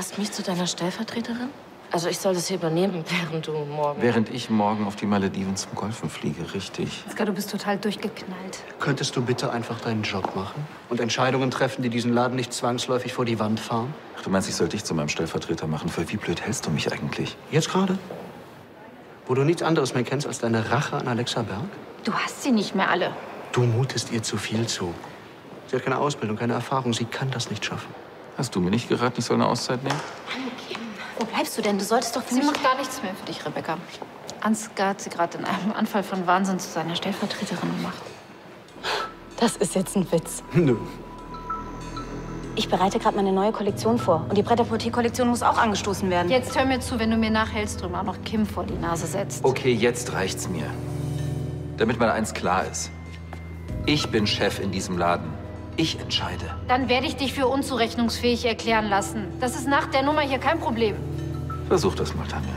machst mich zu deiner Stellvertreterin? Also ich soll das hier übernehmen, während du morgen... Während ich morgen auf die Malediven zum Golfen fliege, richtig. Oskar, du bist total durchgeknallt. Könntest du bitte einfach deinen Job machen und Entscheidungen treffen, die diesen Laden nicht zwangsläufig vor die Wand fahren? Ach, du meinst, ich soll dich zu meinem Stellvertreter machen? Für wie blöd hältst du mich eigentlich? Jetzt gerade? Wo du nichts anderes mehr kennst als deine Rache an Alexa Berg? Du hast sie nicht mehr alle. Du mutest ihr zu viel zu. Sie hat keine Ausbildung, keine Erfahrung. Sie kann das nicht schaffen. Hast du mir nicht geraten, ich soll eine Auszeit nehmen? Mann, Kim, wo bleibst du denn? Du solltest doch für Sie mich... macht gar nichts mehr für dich, Rebecca. Ansgar hat sie gerade in einem Anfall von Wahnsinn zu seiner Stellvertreterin gemacht. Das ist jetzt ein Witz. Nö. Ich bereite gerade meine neue Kollektion vor. Und die Pret-à-Porter-Kollektion muss auch angestoßen werden. Jetzt hör mir zu, wenn du mir nach Hellström auch noch Kim vor die Nase setzt. Okay, jetzt reicht's mir. Damit mal eins klar ist. Ich bin Chef in diesem Laden. Ich entscheide. Dann werde ich dich für unzurechnungsfähig erklären lassen. Das ist nach der Nummer hier kein Problem. Versuch das mal, Tanja.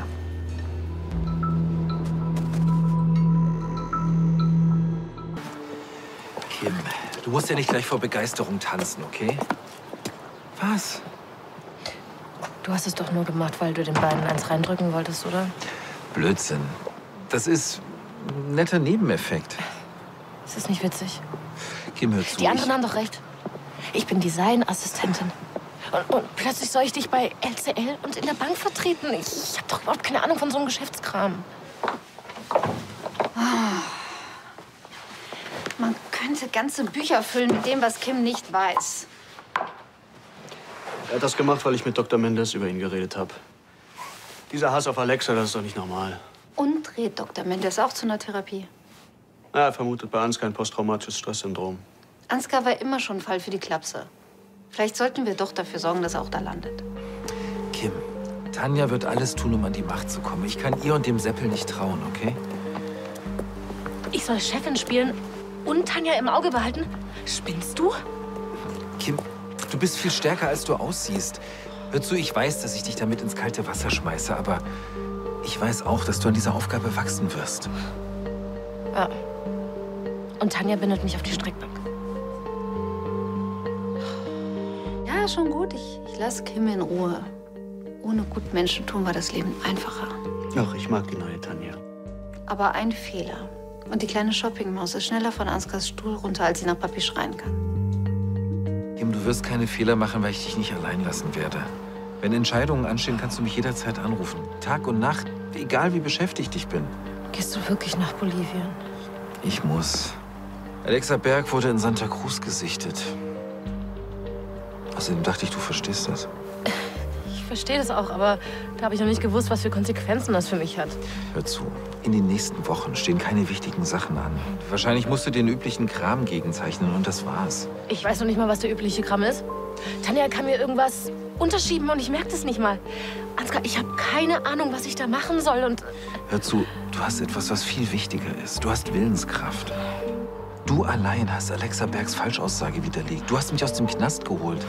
Kim, du musst ja nicht gleich vor Begeisterung tanzen, okay? Was? Du hast es doch nur gemacht, weil du den beiden eins reindrücken wolltest, oder? Blödsinn. Das ist ein netter Nebeneffekt. Ist das nicht witzig? Kim, hör zu. Die anderen ich, haben doch recht. Ich bin Designassistentin. Und, und plötzlich soll ich dich bei LCL und in der Bank vertreten. Ich, ich habe doch überhaupt keine Ahnung von so einem Geschäftskram. Man könnte ganze Bücher füllen mit dem, was Kim nicht weiß. Er hat das gemacht, weil ich mit Dr. Mendes über ihn geredet habe. Dieser Hass auf Alexa, das ist doch nicht normal. Und rät Dr. Mendes auch zu einer Therapie. Na, er vermutet bei Ansgar ein posttraumatisches Stresssyndrom. Ansgar war immer schon ein Fall für die Klapse. Vielleicht sollten wir doch dafür sorgen, dass er auch da landet. Kim, Tanja wird alles tun, um an die Macht zu kommen. Ich kann ihr und dem Seppel nicht trauen, okay? Ich soll Chefin spielen und Tanja im Auge behalten? Spinnst du? Kim, du bist viel stärker, als du aussiehst. Hör zu, ich weiß, dass ich dich damit ins kalte Wasser schmeiße, aber ich weiß auch, dass du an dieser Aufgabe wachsen wirst. Ja. Und Tanja bindet mich auf die Streckbank. Ja, schon gut. Ich, ich lasse Kim in Ruhe. Ohne Gutmenschentum war das Leben einfacher. Ach, ich mag die neue Tanja. Aber ein Fehler. Und die kleine Shoppingmaus ist schneller von Ansgars Stuhl runter, als sie nach Papi schreien kann. Kim, du wirst keine Fehler machen, weil ich dich nicht allein lassen werde. Wenn Entscheidungen anstehen, kannst du mich jederzeit anrufen. Tag und Nacht, egal wie beschäftigt ich bin. Gehst du wirklich nach Bolivien? Ich muss. Alexa Berg wurde in Santa Cruz gesichtet. Außerdem dachte ich, du verstehst das. Ich verstehe das auch, aber da habe ich noch nicht gewusst, was für Konsequenzen das für mich hat. Hör zu. In den nächsten Wochen stehen keine wichtigen Sachen an. Wahrscheinlich musst du den üblichen Kram gegenzeichnen und das war's. Ich weiß noch nicht mal, was der übliche Kram ist. Tanja kann mir irgendwas unterschieben und ich merke das nicht mal. Ansgar, ich habe keine Ahnung, was ich da machen soll und Hör zu, du hast etwas, was viel wichtiger ist. Du hast Willenskraft. Du allein hast Alexa Bergs Falschaussage widerlegt. Du hast mich aus dem Knast geholt.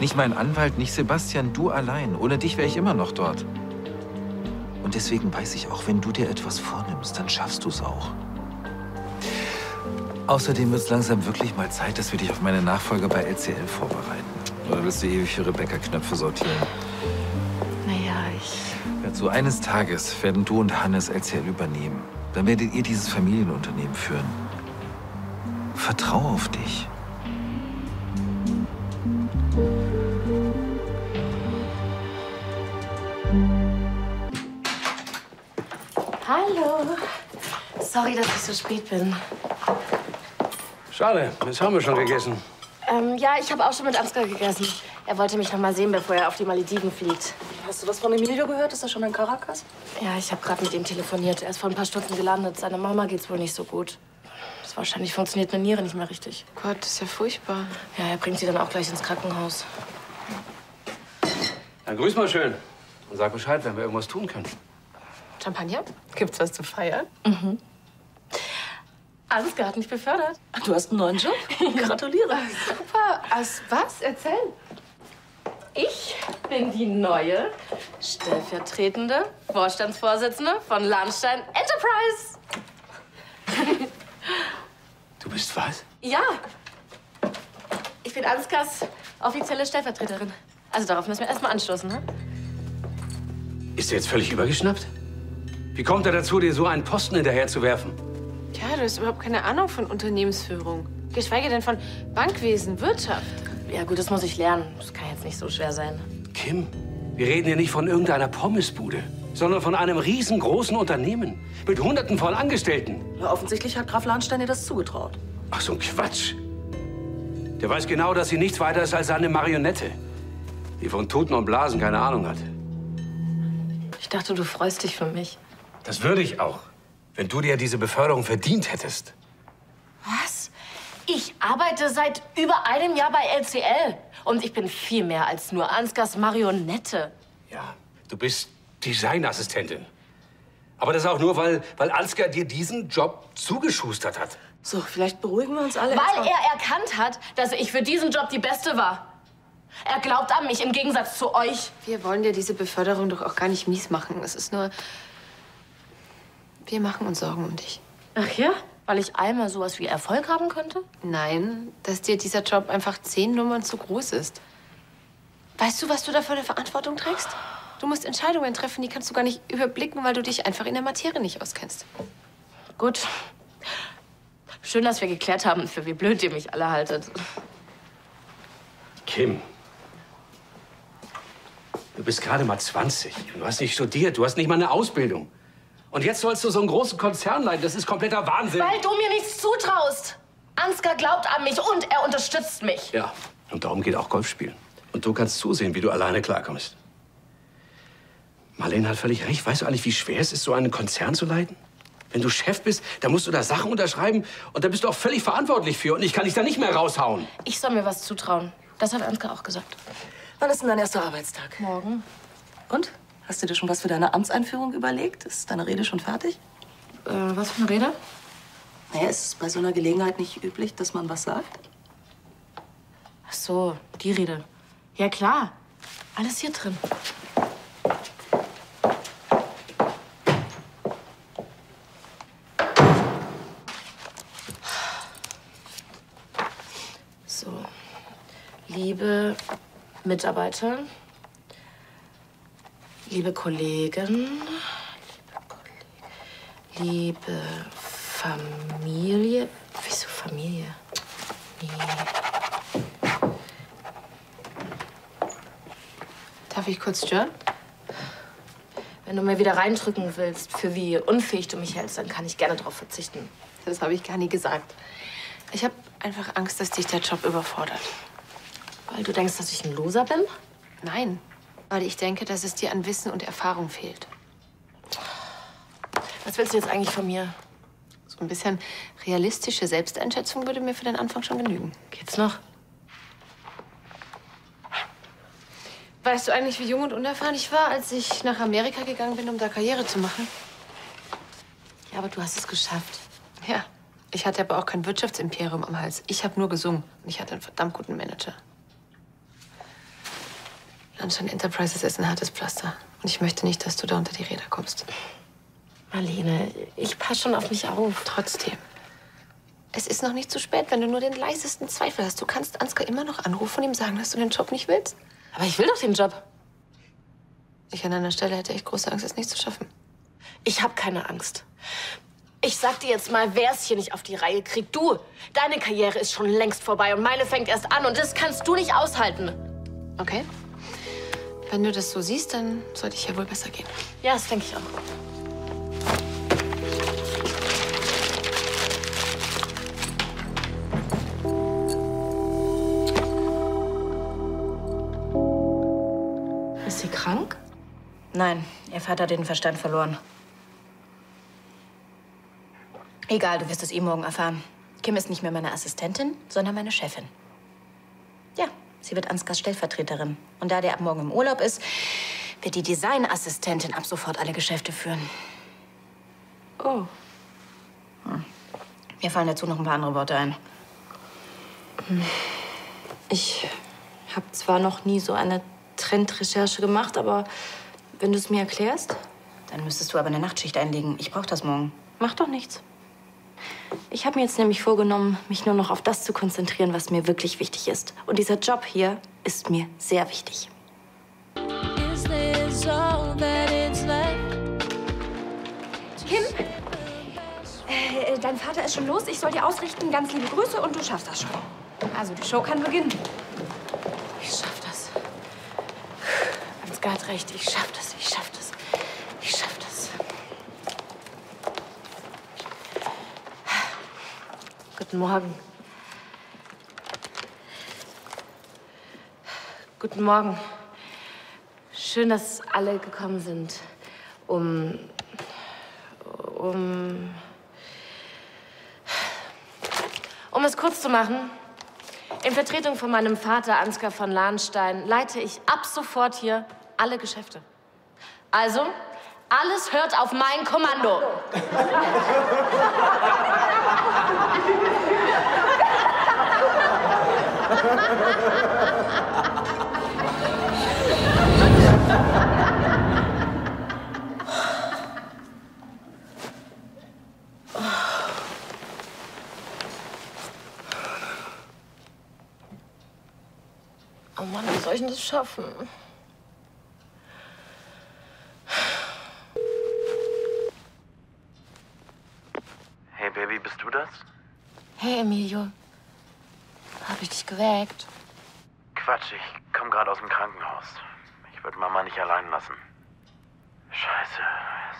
Nicht mein Anwalt, nicht Sebastian, du allein. Ohne dich wäre ich immer noch dort. Und deswegen weiß ich auch, wenn du dir etwas vornimmst, dann schaffst du es auch. Außerdem wird es langsam wirklich mal Zeit, dass wir dich auf meine Nachfolge bei LCL vorbereiten. Oder willst du ewig für Rebecca Knöpfe sortieren? naja, ich. Zu, eines Tages werden du und Hannes LCL übernehmen. Dann werdet ihr dieses Familienunternehmen führen. Vertrau auf dich. Hallo. Sorry, dass ich so spät bin. Schade, jetzt haben wir schon gegessen. Ähm, ja, ich habe auch schon mit Ansgar gegessen. Er wollte mich noch mal sehen, bevor er auf die Malediven fliegt. Hast du was von Emilio gehört? Ist er schon in Caracas? Ja, ich habe gerade mit ihm telefoniert. Er ist vor ein paar Stunden gelandet. Seiner Mama geht's wohl nicht so gut. Das wahrscheinlich funktioniert eine Niere nicht mehr richtig. Gott, das ist ja furchtbar. Ja, er bringt sie dann auch gleich ins Krankenhaus. Dann grüß mal schön und sag Bescheid, wenn wir irgendwas tun können. Champagner? Gibt's was zu feiern? Ansgar hat mich befördert. Du hast einen neuen Job? Gratuliere. Super. Aus was? Erzähl. Ich bin die neue stellvertretende Vorstandsvorsitzende von Lahnstein Enterprise. Du bist was? Ja. Ich bin Ansgars offizielle Stellvertreterin. Also darauf müssen wir erstmal anstoßen, ne? Ist er jetzt völlig übergeschnappt? Wie kommt er dazu, dir so einen Posten hinterher zu werfen? Ja, du hast überhaupt keine Ahnung von Unternehmensführung. Geschweige denn von Bankwesen, Wirtschaft. Ja gut, das muss ich lernen. Das kann jetzt nicht so schwer sein. Kim, wir reden hier nicht von irgendeiner Pommesbude, sondern von einem riesengroßen Unternehmen mit Hunderten von Angestellten. Ja, offensichtlich hat Graf Lahnstein dir das zugetraut. Ach, so ein Quatsch. Der weiß genau, dass sie nichts weiter ist als eine Marionette, die von Toten und Blasen keine Ahnung hat. Ich dachte, du freust dich für mich. Das würde ich auch, wenn du dir diese Beförderung verdient hättest. Was? Ich arbeite seit über einem Jahr bei LCL. Und ich bin viel mehr als nur Ansgars Marionette. Ja, du bist Designassistentin. Aber das auch nur, weil, weil Ansgar dir diesen Job zugeschustert hat. So, vielleicht beruhigen wir uns alle. Weil er erkannt hat, dass ich für diesen Job die Beste war. Er glaubt an mich im Gegensatz zu euch. Wir wollen dir diese Beförderung doch auch gar nicht mies machen. Es ist nur. Wir machen uns Sorgen um dich. Ach ja? Weil ich einmal sowas wie Erfolg haben könnte? Nein, dass dir dieser Job einfach zehn Nummern zu groß ist. Weißt du, was du da für eine Verantwortung trägst? Du musst Entscheidungen treffen, die kannst du gar nicht überblicken, weil du dich einfach in der Materie nicht auskennst. Gut. Schön, dass wir geklärt haben, für wie blöd ihr mich alle haltet. Kim, du bist gerade mal 20. Du hast nicht studiert, du hast nicht mal eine Ausbildung. Und jetzt sollst du so einen großen Konzern leiten. Das ist kompletter Wahnsinn. Weil du mir nichts zutraust. Ansgar glaubt an mich und er unterstützt mich. Ja, und darum geht auch Golf spielen. Und du kannst zusehen, wie du alleine klarkommst. Marlene hat völlig recht. Weißt du eigentlich, wie schwer es ist, so einen Konzern zu leiten? Wenn du Chef bist, dann musst du da Sachen unterschreiben und da bist du auch völlig verantwortlich für. Und ich kann dich da nicht mehr raushauen. Ich soll mir was zutrauen. Das hat Ansgar auch gesagt. Wann ist denn dein erster Arbeitstag? Morgen. Und? Hast du dir schon was für deine Amtseinführung überlegt? Ist deine Rede schon fertig? Äh, was für eine Rede? Naja, ist es bei so einer Gelegenheit nicht üblich, dass man was sagt? Ach so, die Rede. Ja klar. Alles hier drin. Liebe Mitarbeiter, liebe Kollegen, liebe Familie. Wieso Familie? Darf ich kurz stören? Wenn du mir wieder reindrücken willst, für wie unfähig du mich hältst, dann kann ich gerne darauf verzichten. Das habe ich gar nie gesagt. Ich habe einfach Angst, dass dich der Job überfordert. Weil du denkst, dass ich ein Loser bin? Nein, weil ich denke, dass es dir an Wissen und Erfahrung fehlt. Was willst du jetzt eigentlich von mir? So ein bisschen realistische Selbsteinschätzung würde mir für den Anfang schon genügen. Geht's noch? Weißt du eigentlich, wie jung und unerfahren ich war, als ich nach Amerika gegangen bin, um da Karriere zu machen? Ja, aber du hast es geschafft. Ja. Ich hatte aber auch kein Wirtschaftsimperium am Hals. Ich habe nur gesungen und ich hatte einen verdammt guten Manager. Landstein Enterprises ist ein hartes Pflaster. Und ich möchte nicht, dass du da unter die Räder kommst. Marlene, ich passe schon auf mich auf. Trotzdem. Es ist noch nicht zu spät, wenn du nur den leisesten Zweifel hast. Du kannst Ansgar immer noch anrufen und ihm sagen, dass du den Job nicht willst. Aber ich will doch den Job. Ich an deiner Stelle hätte echt große Angst, es nicht zu schaffen. Ich habe keine Angst. Ich sag dir jetzt mal, wer es hier nicht auf die Reihe kriegt. Du, deine Karriere ist schon längst vorbei und meine fängt erst an und das kannst du nicht aushalten. Okay? Wenn du das so siehst, dann sollte ich ja wohl besser gehen. Ja, das denke ich auch. Ist sie krank? Nein, ihr Vater hat den Verstand verloren. Egal, du wirst es eh morgen erfahren. Kim ist nicht mehr meine Assistentin, sondern meine Chefin. Sie wird Ansgars Stellvertreterin. Und da der ab morgen im Urlaub ist, wird die Designassistentin ab sofort alle Geschäfte führen. Oh. Mir fallen dazu noch ein paar andere Worte ein. Ich habe zwar noch nie so eine Trendrecherche gemacht, aber wenn du es mir erklärst, Dann müsstest du aber eine Nachtschicht einlegen. Ich brauche das morgen. mach doch nichts. Ich habe mir jetzt nämlich vorgenommen, mich nur noch auf das zu konzentrieren, was mir wirklich wichtig ist. Und dieser Job hier ist mir sehr wichtig. Kim? Äh, dein Vater ist schon los. Ich soll dir ausrichten. Ganz liebe Grüße und du schaffst das schon. Also, die Show kann beginnen. Ich schaff das. Ansgar hat recht. Ich schaff das. Ich schaff das. Ich schaff das. Guten Morgen. Guten Morgen. Schön, dass alle gekommen sind, um. um. Um es kurz zu machen, in Vertretung von meinem Vater Ansgar von Lahnstein leite ich ab sofort hier alle Geschäfte. Also, alles hört auf mein Kommando. Oh Mann, wie soll ich denn das schaffen? Hey Baby, bist du das? Hey, Emilio. Hab ich dich geweckt? Quatsch, ich komm gerade aus dem Krankenhaus. Ich würde Mama nicht allein lassen. Scheiße,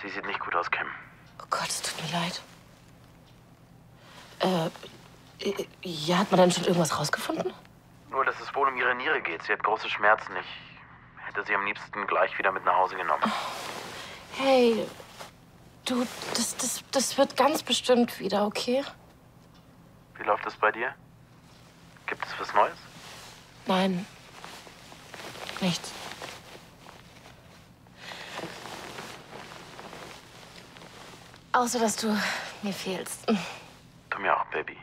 sie sieht nicht gut aus, Kim. Oh Gott, es tut mir leid. Äh, äh, ja, hat man dann schon irgendwas rausgefunden? Nur, dass es wohl um ihre Niere geht. Sie hat große Schmerzen. Ich hätte sie am liebsten gleich wieder mit nach Hause genommen. Hey, du, das, das, das wird ganz bestimmt wieder, okay? Wie läuft es bei dir? Gibt es was Neues? Nein, nichts. Außer, dass du mir fehlst. Du mir auch, Baby.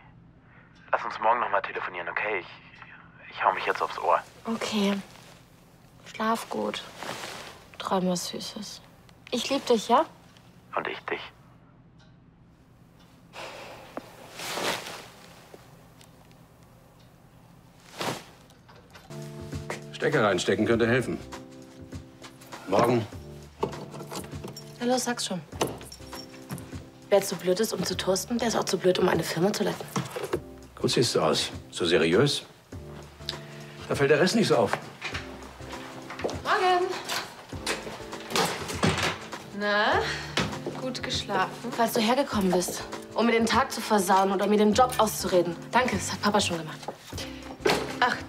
Lass uns morgen noch mal telefonieren, okay? Ich, ich hau mich jetzt aufs Ohr. Okay. Schlaf gut. Träum was Süßes. Ich lieb dich, ja? Und ich dich. Stecker reinstecken könnte helfen. Morgen. Na los, sag's schon. Wer zu blöd ist, um zu toasten, der ist auch zu blöd, um eine Firma zu leiten. Gut siehst du aus. So seriös. Da fällt der Rest nicht so auf. Morgen. Na, gut geschlafen? Falls du hergekommen bist, um mir den Tag zu versauen oder mir den Job auszureden. Danke, das hat Papa schon gemacht.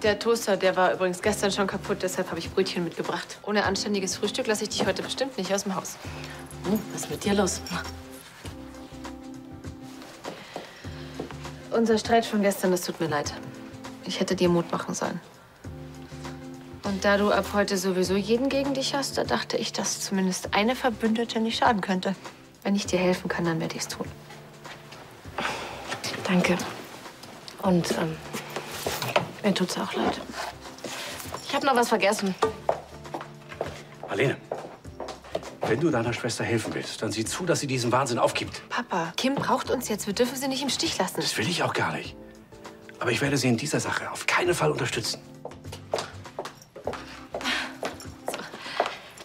Der Toaster, der war übrigens gestern schon kaputt, deshalb habe ich Brötchen mitgebracht. Ohne anständiges Frühstück lasse ich dich heute bestimmt nicht aus dem Haus. Oh, was ist mit dir los? Unser Streit von gestern, das tut mir leid. Ich hätte dir Mut machen sollen. Und da du ab heute sowieso jeden gegen dich hast, da dachte ich, dass zumindest eine Verbündete nicht schaden könnte. Wenn ich dir helfen kann, dann werde ich es tun. Danke. Und ähm, mir tut's auch leid. Ich habe noch was vergessen. Marlene, wenn du deiner Schwester helfen willst, dann sieh zu, dass sie diesen Wahnsinn aufgibt. Papa, Kim braucht uns jetzt. Wir dürfen sie nicht im Stich lassen. Das will ich auch gar nicht. Aber ich werde sie in dieser Sache auf keinen Fall unterstützen.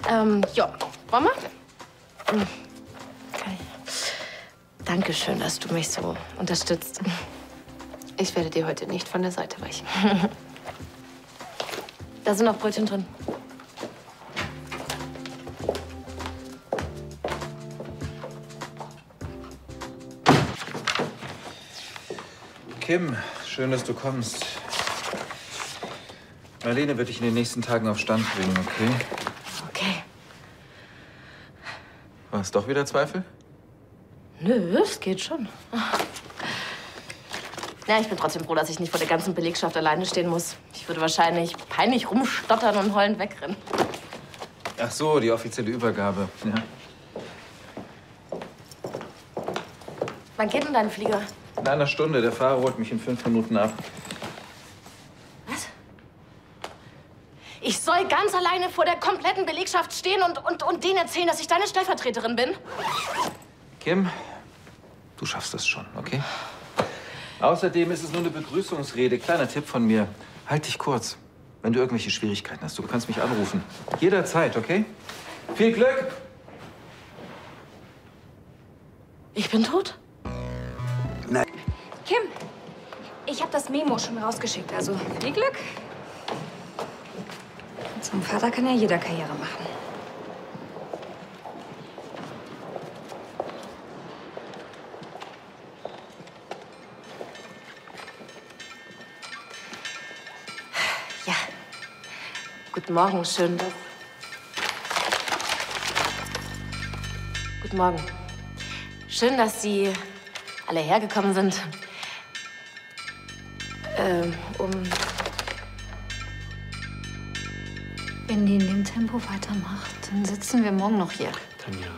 Ähm, ja. Wollen wir? Hm. Okay. Dankeschön, dass du mich so unterstützt. Ich werde dir heute nicht von der Seite weichen. Da sind noch Brötchen drin. Kim, schön, dass du kommst. Marlene wird dich in den nächsten Tagen auf Stand bringen, okay? Okay. War es doch wieder Zweifel? Nö, es geht schon. Ja, ich bin trotzdem froh, dass ich nicht vor der ganzen Belegschaft alleine stehen muss. Ich würde wahrscheinlich peinlich rumstottern und heulend wegrennen. Ach so, die offizielle Übergabe. Ja. Wann geht denn dein Flieger? In einer Stunde. Der Fahrer holt mich in fünf Minuten ab. Ich soll ganz alleine vor der kompletten Belegschaft stehen und, und, und denen erzählen, dass ich deine Stellvertreterin bin? Kim, du schaffst das schon, okay? Außerdem ist es nur eine Begrüßungsrede. Kleiner Tipp von mir. Halt dich kurz. Wenn du irgendwelche Schwierigkeiten hast, du kannst mich anrufen. Jederzeit, okay? Viel Glück! Ich bin tot? Nein. Kim, ich habe das Memo schon rausgeschickt, also viel Glück. Zum Vater kann ja jeder Karriere machen. Guten Morgen, schön. dass- Guten Morgen. Schön, dass Sie alle hergekommen sind. Ähm, um. Wenn die in dem Tempo weitermacht, dann sitzen wir morgen noch hier. Tanja,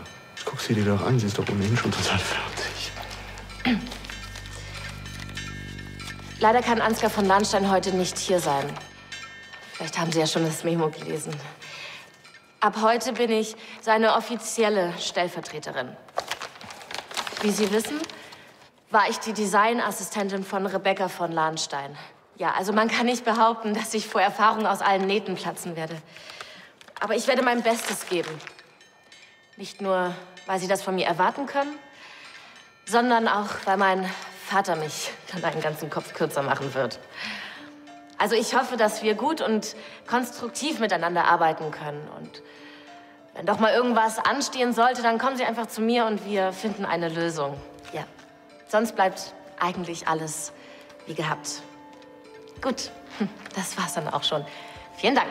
guck sie dir doch an. Sie ist doch ohnehin schon total fertig. Leider kann Ansgar von Lahnstein heute nicht hier sein. Vielleicht haben Sie ja schon das Memo gelesen. Ab heute bin ich seine offizielle Stellvertreterin. Wie Sie wissen, war ich die Designassistentin von Rebecca von Lahnstein. Ja, also man kann nicht behaupten, dass ich vor Erfahrung aus allen Nähten platzen werde. Aber ich werde mein Bestes geben. Nicht nur, weil Sie das von mir erwarten können, sondern auch, weil mein Vater mich dann einen ganzen Kopf kürzer machen wird. Also ich hoffe, dass wir gut und konstruktiv miteinander arbeiten können. Und wenn doch mal irgendwas anstehen sollte, dann kommen Sie einfach zu mir und wir finden eine Lösung. Ja. Sonst bleibt eigentlich alles wie gehabt. Gut, das war's dann auch schon. Vielen Dank.